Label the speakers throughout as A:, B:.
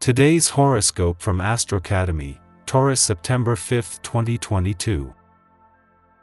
A: Today's horoscope from Astrocademy, Taurus September 5, 2022.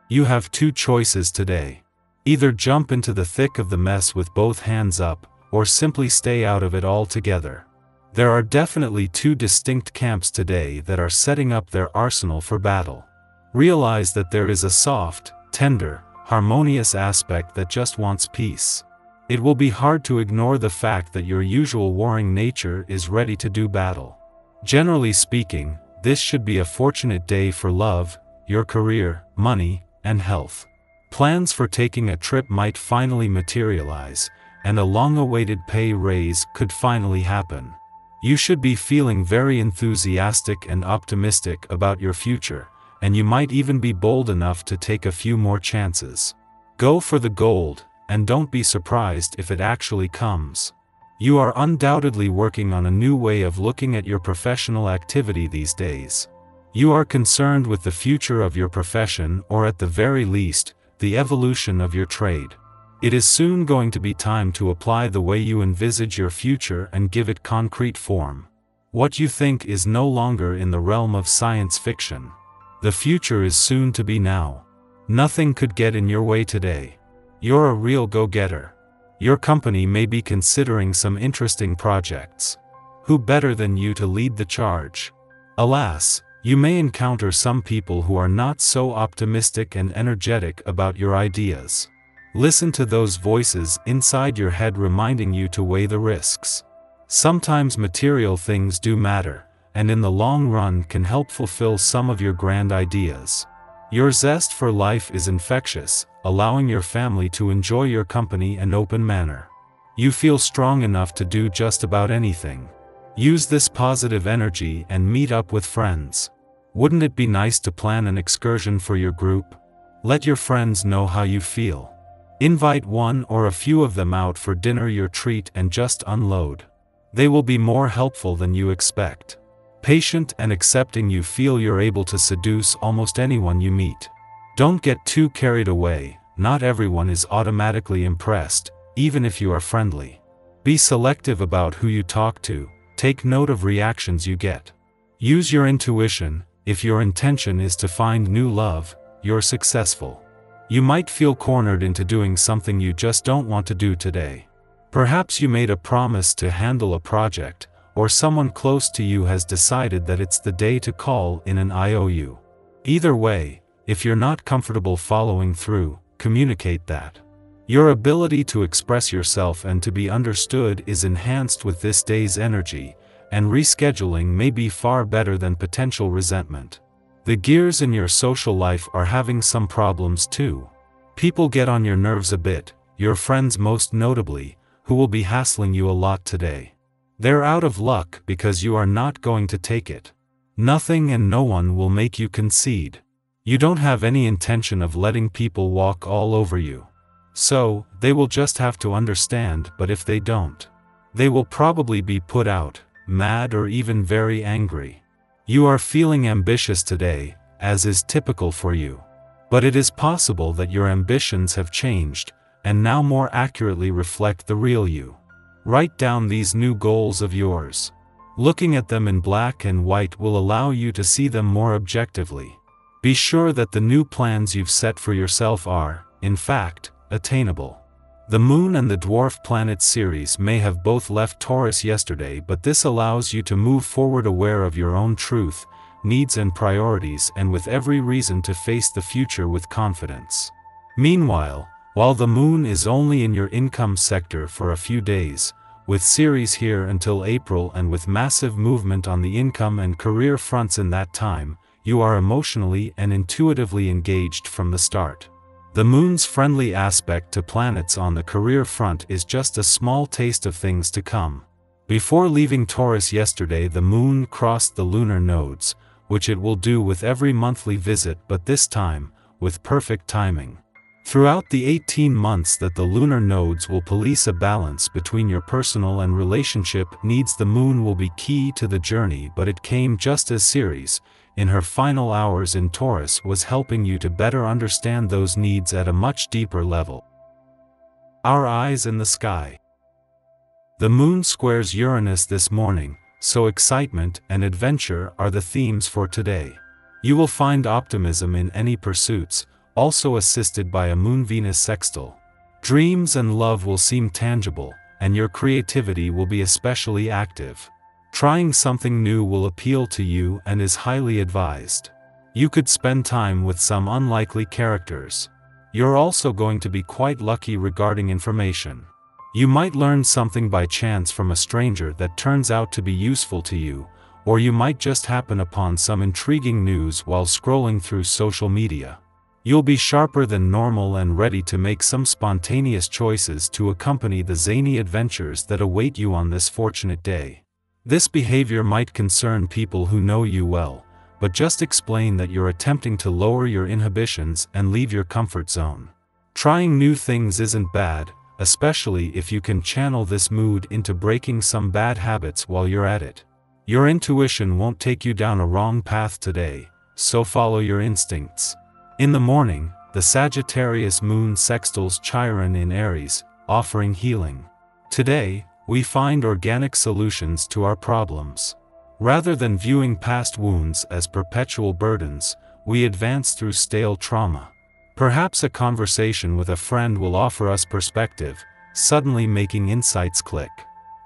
A: You have two choices today. Either jump into the thick of the mess with both hands up, or simply stay out of it altogether. There are definitely two distinct camps today that are setting up their arsenal for battle. Realize that there is a soft, tender, harmonious aspect that just wants peace. It will be hard to ignore the fact that your usual warring nature is ready to do battle. Generally speaking, this should be a fortunate day for love, your career, money, and health. Plans for taking a trip might finally materialize, and a long-awaited pay raise could finally happen. You should be feeling very enthusiastic and optimistic about your future, and you might even be bold enough to take a few more chances. Go for the gold, and don't be surprised if it actually comes. You are undoubtedly working on a new way of looking at your professional activity these days. You are concerned with the future of your profession or at the very least, the evolution of your trade. It is soon going to be time to apply the way you envisage your future and give it concrete form. What you think is no longer in the realm of science fiction. The future is soon to be now. Nothing could get in your way today. You're a real go-getter. Your company may be considering some interesting projects. Who better than you to lead the charge? Alas, you may encounter some people who are not so optimistic and energetic about your ideas. Listen to those voices inside your head reminding you to weigh the risks. Sometimes material things do matter, and in the long run can help fulfill some of your grand ideas. Your zest for life is infectious, allowing your family to enjoy your company and open manner. You feel strong enough to do just about anything. Use this positive energy and meet up with friends. Wouldn't it be nice to plan an excursion for your group? Let your friends know how you feel. Invite one or a few of them out for dinner your treat and just unload. They will be more helpful than you expect. Patient and accepting you feel you're able to seduce almost anyone you meet. Don't get too carried away, not everyone is automatically impressed, even if you are friendly. Be selective about who you talk to, take note of reactions you get. Use your intuition, if your intention is to find new love, you're successful. You might feel cornered into doing something you just don't want to do today. Perhaps you made a promise to handle a project, or someone close to you has decided that it's the day to call in an IOU. Either way, if you're not comfortable following through, communicate that. Your ability to express yourself and to be understood is enhanced with this day's energy, and rescheduling may be far better than potential resentment. The gears in your social life are having some problems too. People get on your nerves a bit, your friends most notably, who will be hassling you a lot today. They're out of luck because you are not going to take it. Nothing and no one will make you concede. You don't have any intention of letting people walk all over you. So, they will just have to understand but if they don't, they will probably be put out, mad or even very angry. You are feeling ambitious today, as is typical for you. But it is possible that your ambitions have changed, and now more accurately reflect the real you. Write down these new goals of yours. Looking at them in black and white will allow you to see them more objectively. Be sure that the new plans you've set for yourself are, in fact, attainable. The Moon and the Dwarf Planet Ceres may have both left Taurus yesterday but this allows you to move forward aware of your own truth, needs and priorities and with every reason to face the future with confidence. Meanwhile, while the moon is only in your income sector for a few days, with Ceres here until April and with massive movement on the income and career fronts in that time, you are emotionally and intuitively engaged from the start. The moon's friendly aspect to planets on the career front is just a small taste of things to come. Before leaving Taurus yesterday the moon crossed the lunar nodes, which it will do with every monthly visit but this time, with perfect timing. Throughout the 18 months that the lunar nodes will police a balance between your personal and relationship needs the moon will be key to the journey but it came just as Ceres, in her final hours in Taurus was helping you to better understand those needs at a much deeper level. Our eyes in the sky. The moon squares Uranus this morning, so excitement and adventure are the themes for today. You will find optimism in any pursuits, also assisted by a Moon-Venus sextile. Dreams and love will seem tangible, and your creativity will be especially active. Trying something new will appeal to you and is highly advised. You could spend time with some unlikely characters. You're also going to be quite lucky regarding information. You might learn something by chance from a stranger that turns out to be useful to you, or you might just happen upon some intriguing news while scrolling through social media. You'll be sharper than normal and ready to make some spontaneous choices to accompany the zany adventures that await you on this fortunate day. This behavior might concern people who know you well, but just explain that you're attempting to lower your inhibitions and leave your comfort zone. Trying new things isn't bad, especially if you can channel this mood into breaking some bad habits while you're at it. Your intuition won't take you down a wrong path today, so follow your instincts. In the morning, the Sagittarius moon sextiles Chiron in Aries, offering healing. Today, we find organic solutions to our problems. Rather than viewing past wounds as perpetual burdens, we advance through stale trauma. Perhaps a conversation with a friend will offer us perspective, suddenly making insights click.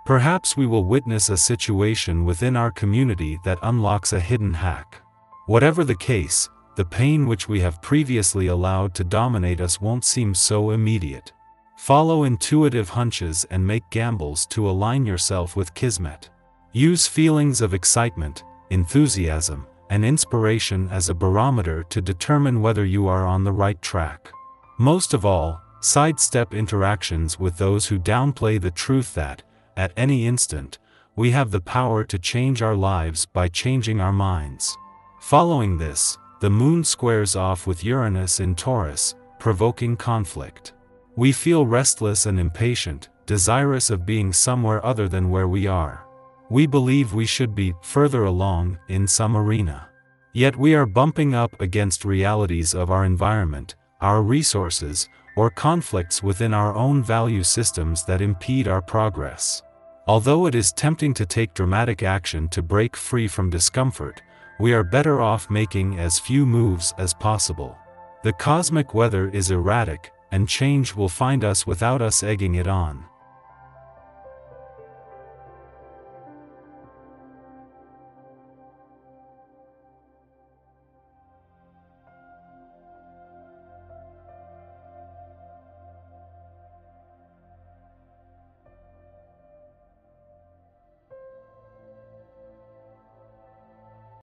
A: Perhaps we will witness a situation within our community that unlocks a hidden hack. Whatever the case, the pain which we have previously allowed to dominate us won't seem so immediate. Follow intuitive hunches and make gambles to align yourself with Kismet. Use feelings of excitement, enthusiasm, and inspiration as a barometer to determine whether you are on the right track. Most of all, sidestep interactions with those who downplay the truth that, at any instant, we have the power to change our lives by changing our minds. Following this, the moon squares off with Uranus in Taurus, provoking conflict. We feel restless and impatient, desirous of being somewhere other than where we are. We believe we should be further along in some arena. Yet we are bumping up against realities of our environment, our resources, or conflicts within our own value systems that impede our progress. Although it is tempting to take dramatic action to break free from discomfort, we are better off making as few moves as possible. The cosmic weather is erratic, and change will find us without us egging it on.